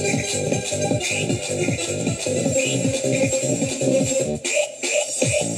Thank you.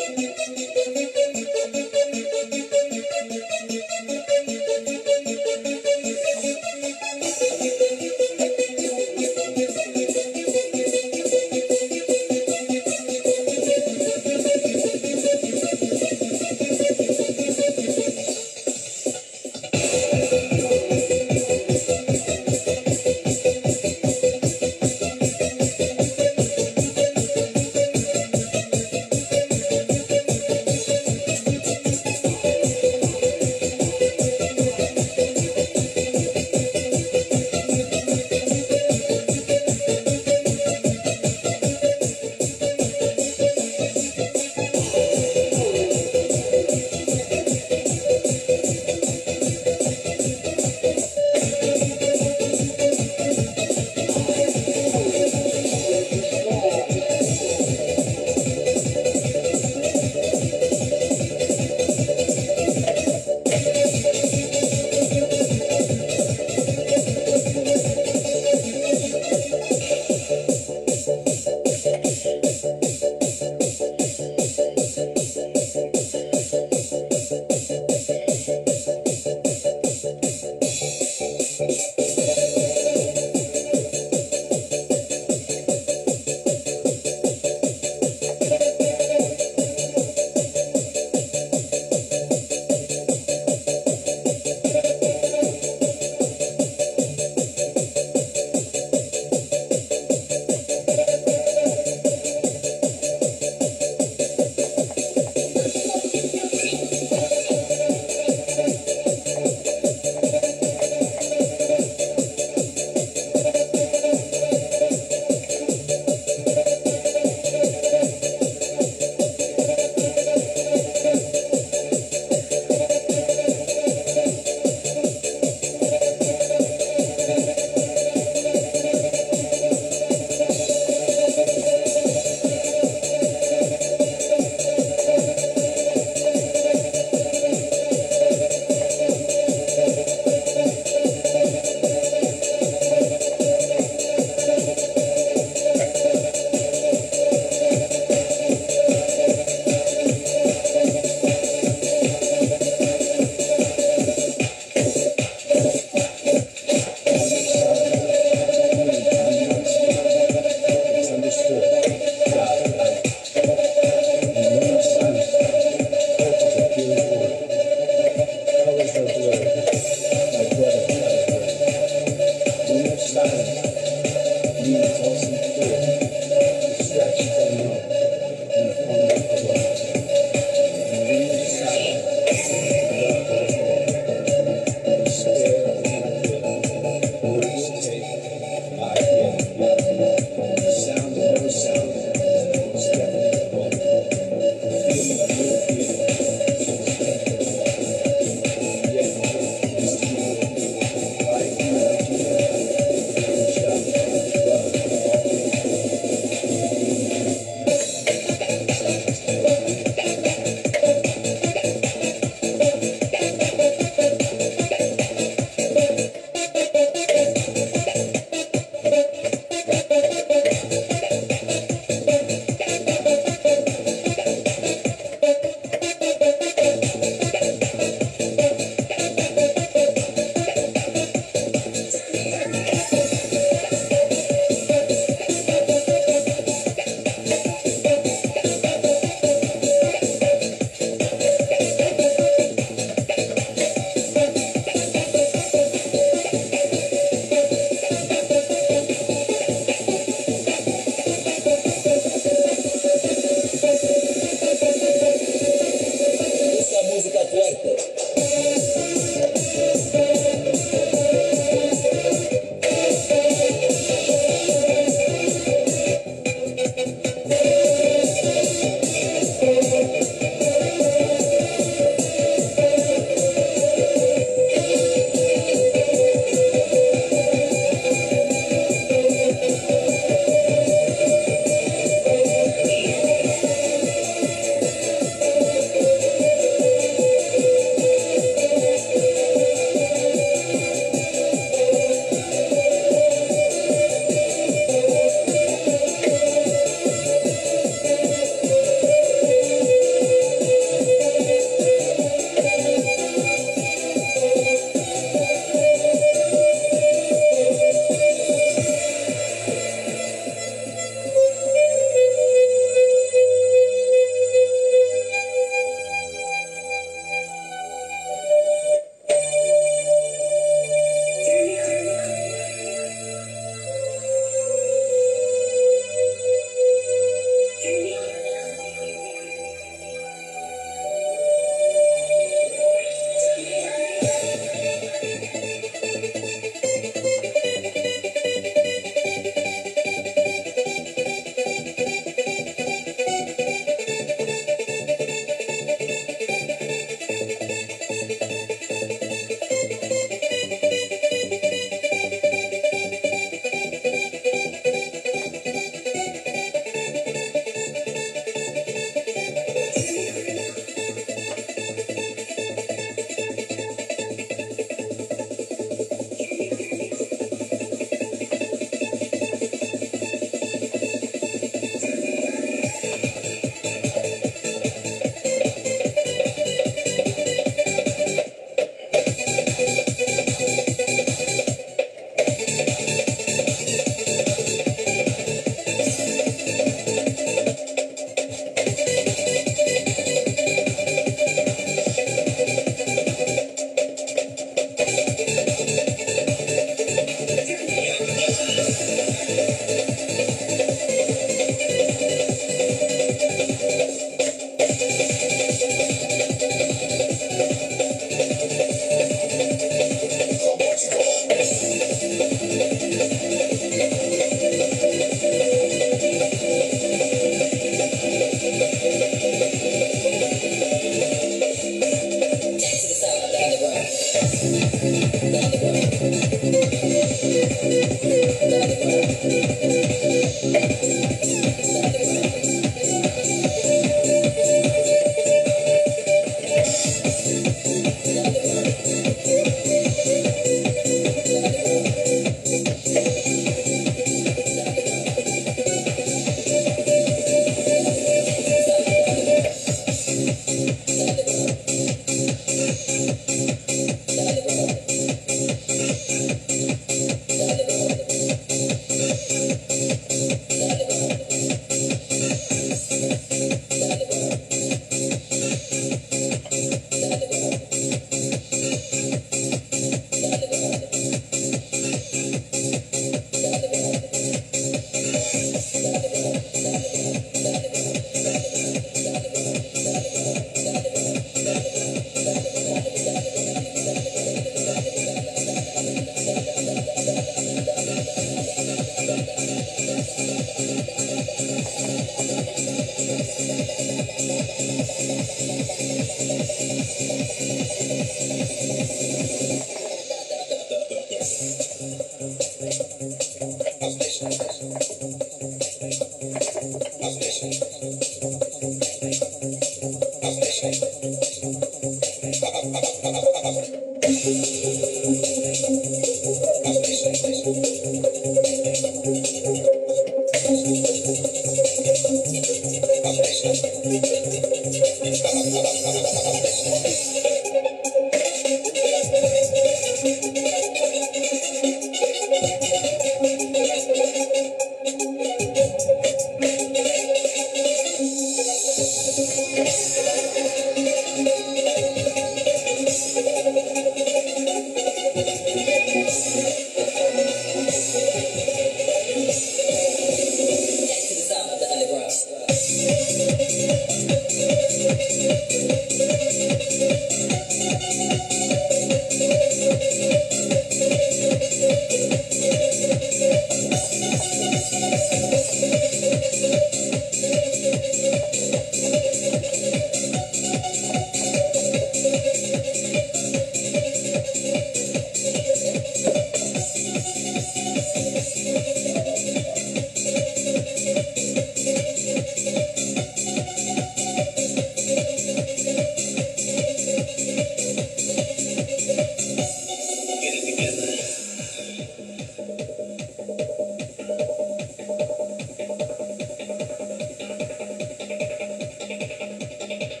Hehehehe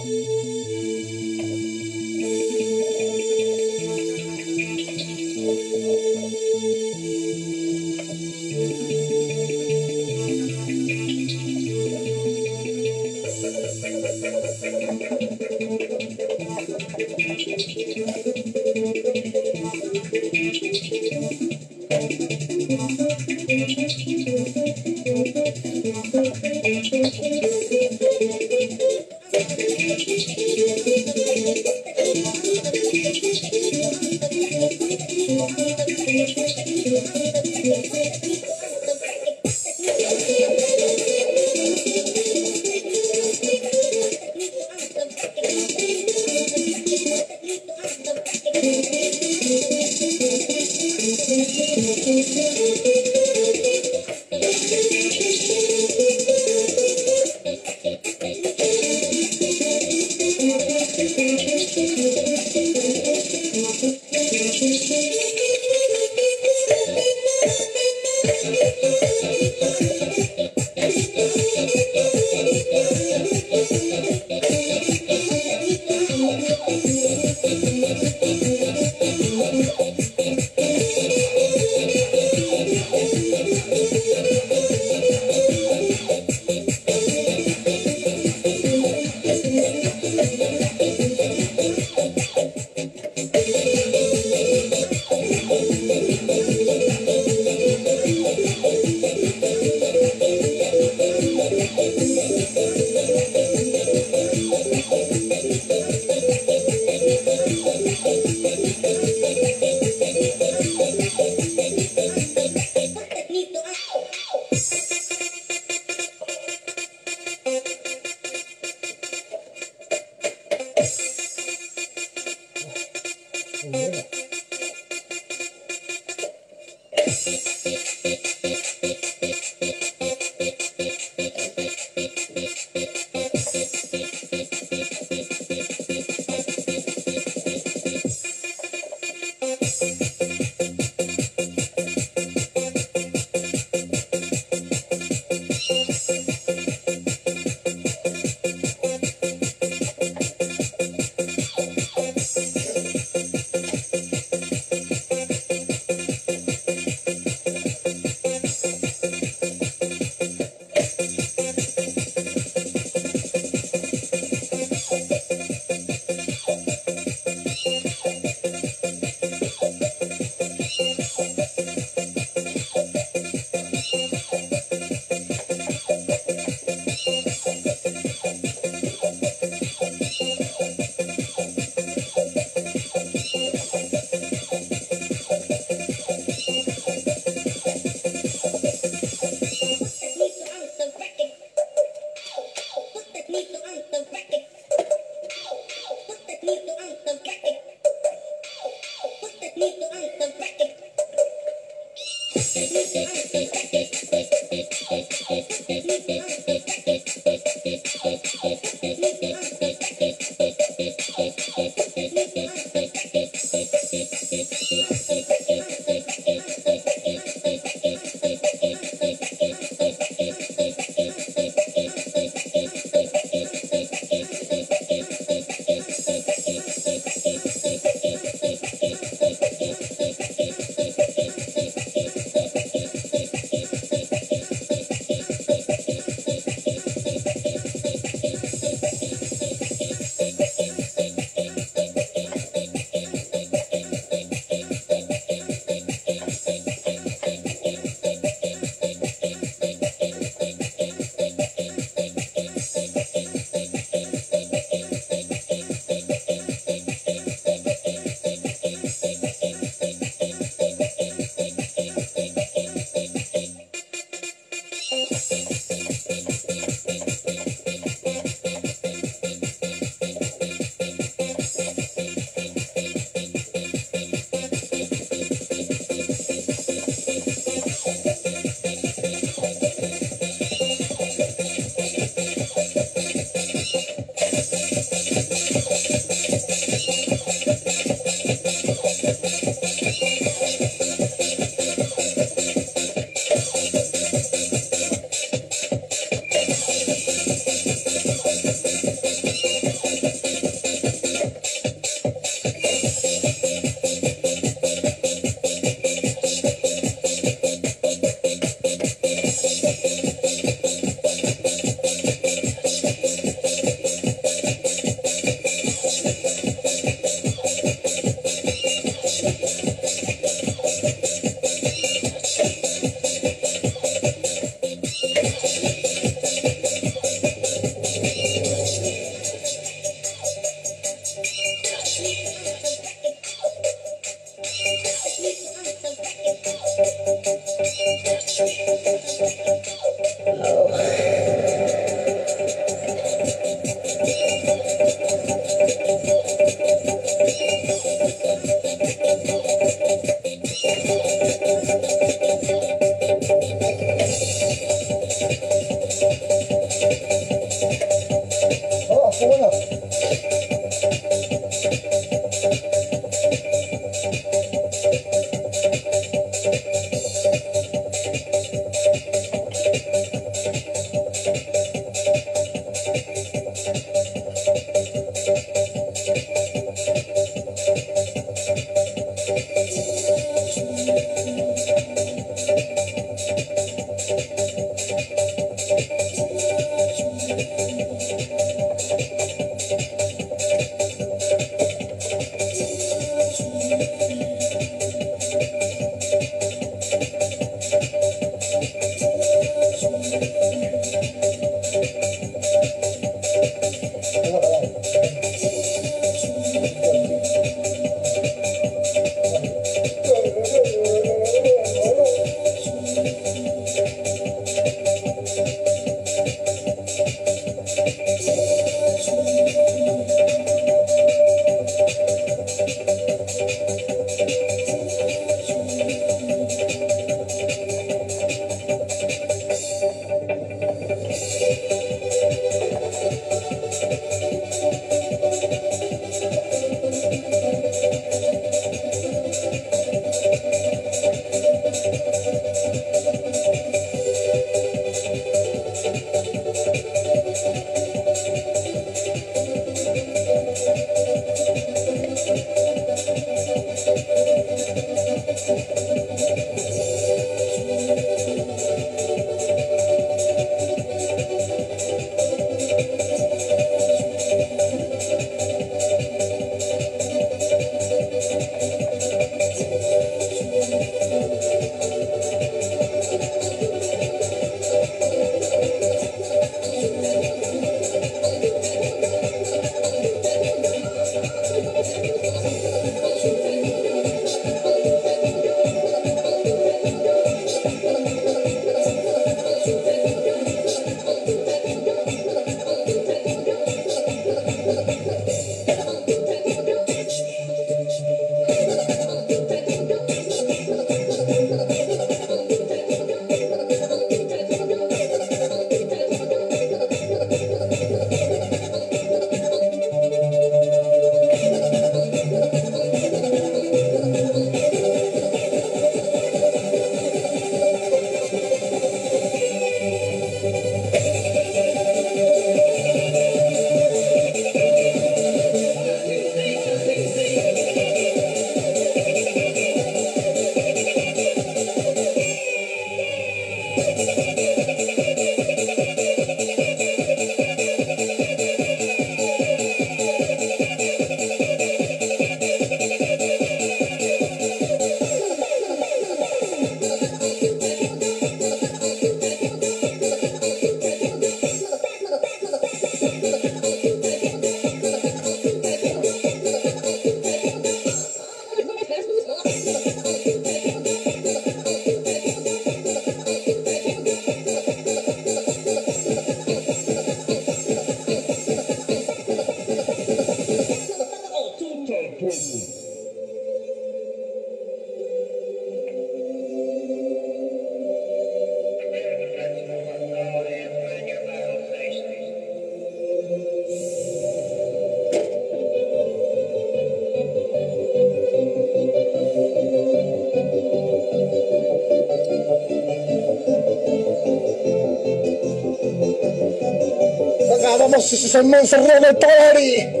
hermosos robotori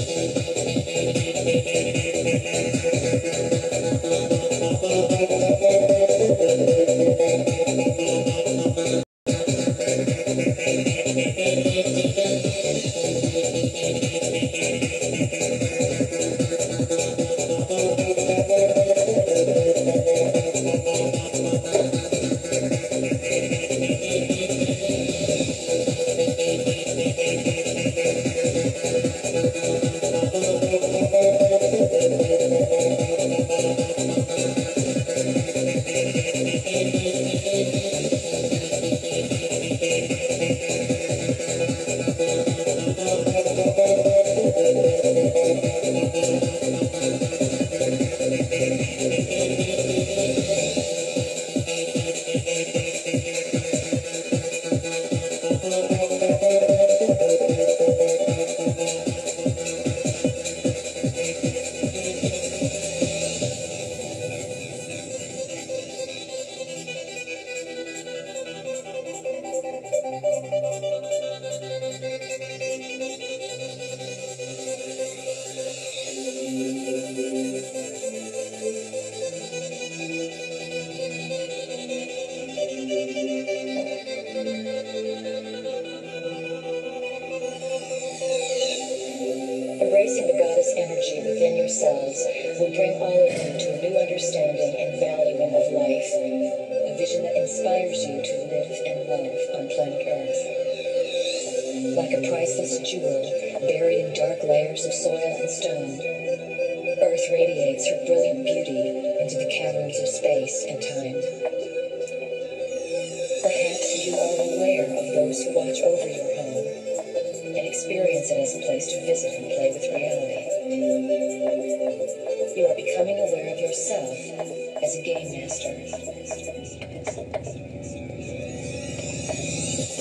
priceless jewel buried in dark layers of soil and stone, Earth radiates her brilliant beauty into the caverns of space and time. Perhaps you are aware of those who watch over your home and experience it as a place to visit and play with reality. You are becoming aware of yourself as a game master.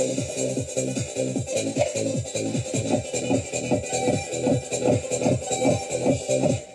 Imagine Thank you.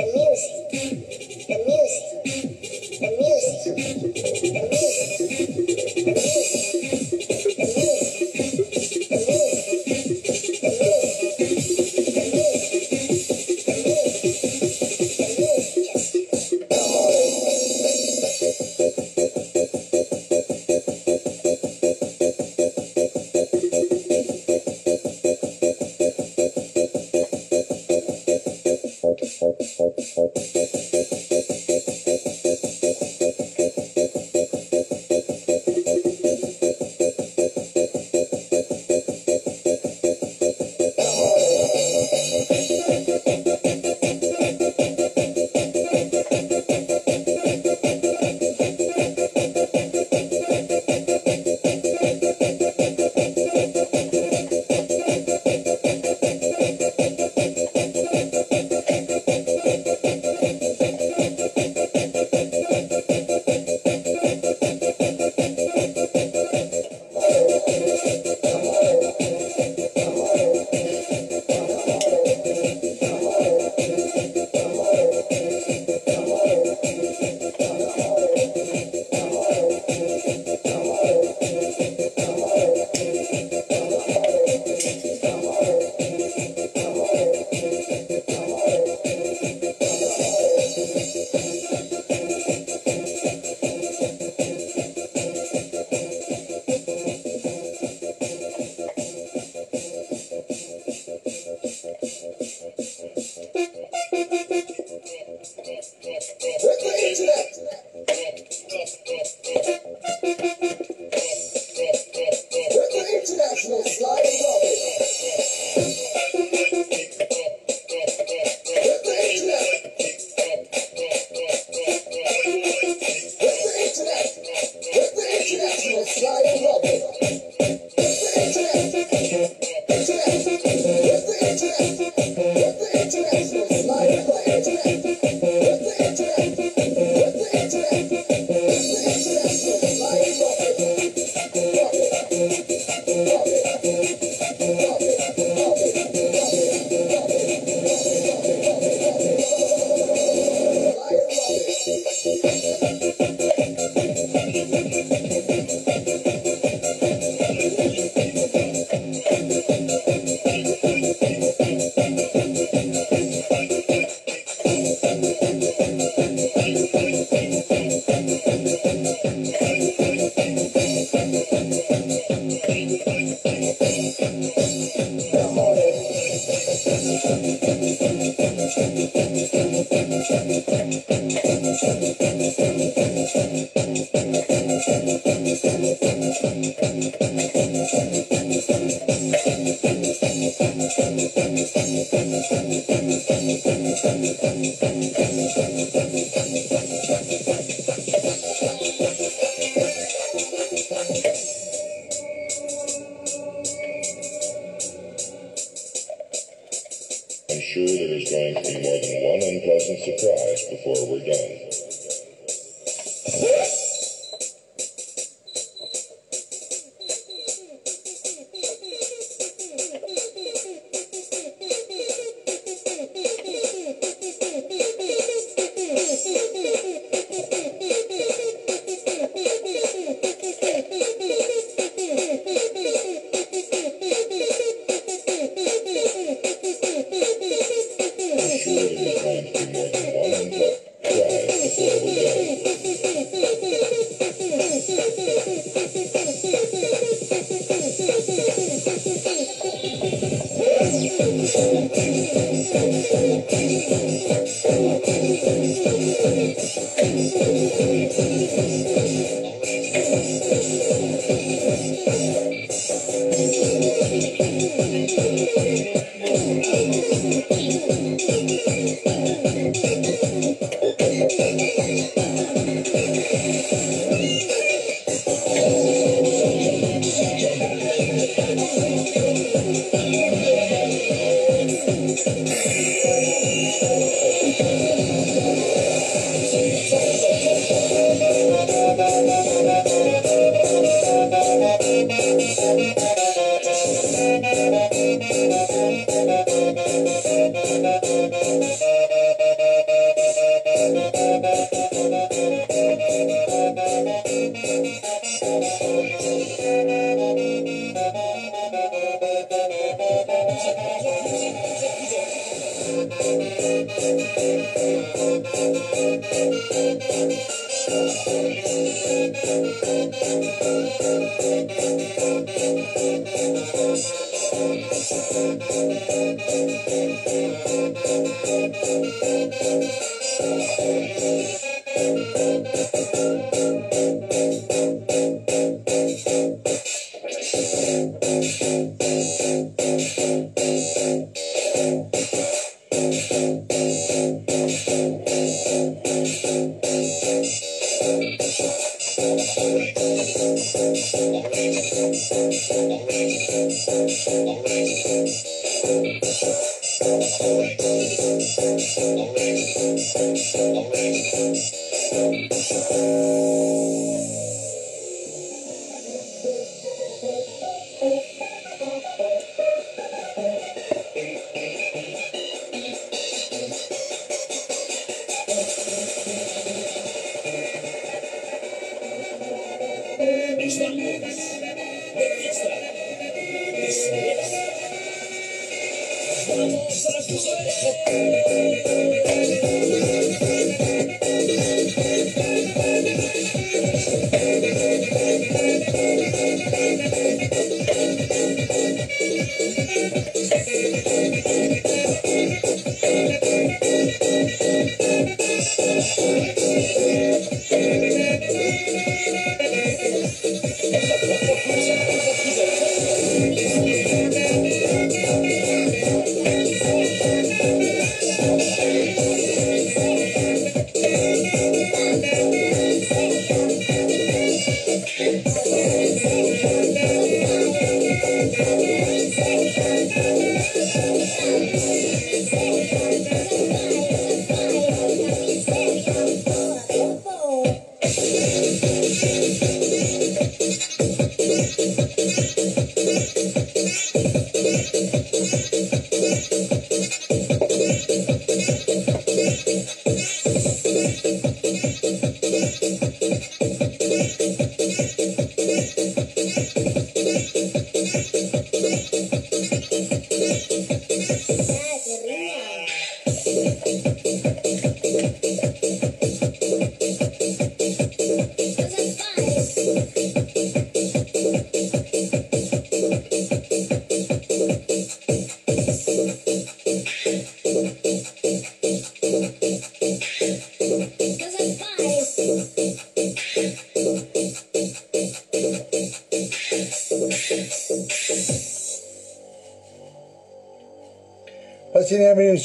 the music, the music, the music.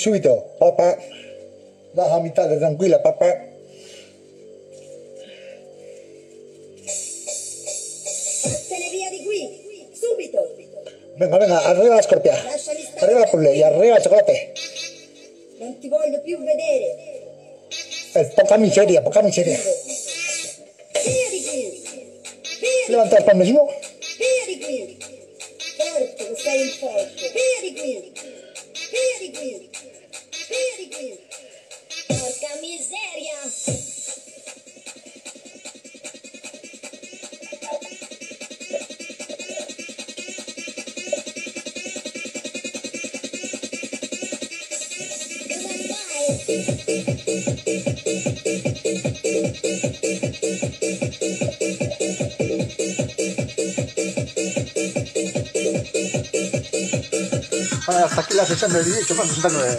Subito, papà. La mitad tranquilla, papà. Vattene via di qui, subito. Venga, venga, arriba la scorpia. Arriba por lei, arriba el chocolate. Non ti voglio più vedere. Eh, poca miseria, poca miseria. Via di qui. Via Levanta el pan hasta aquí la sesión del día, que fue 69.